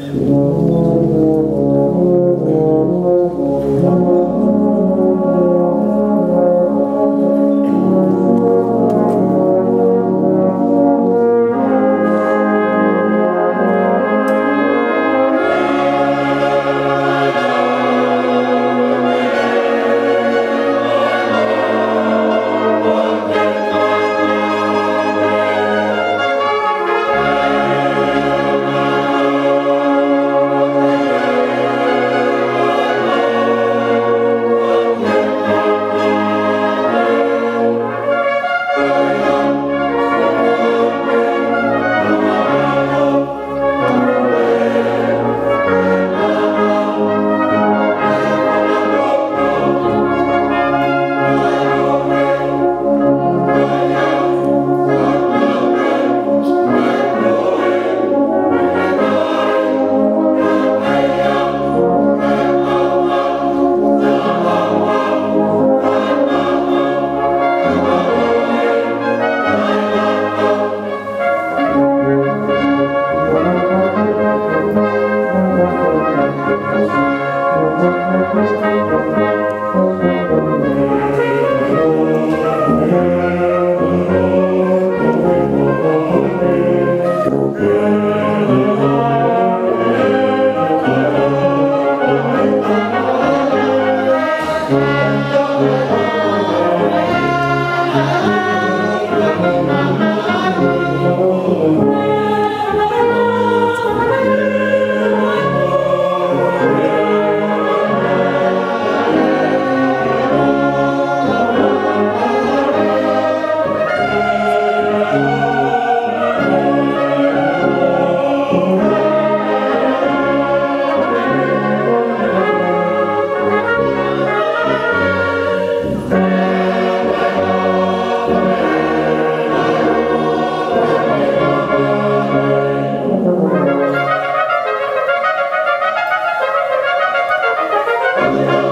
em Hallelujah.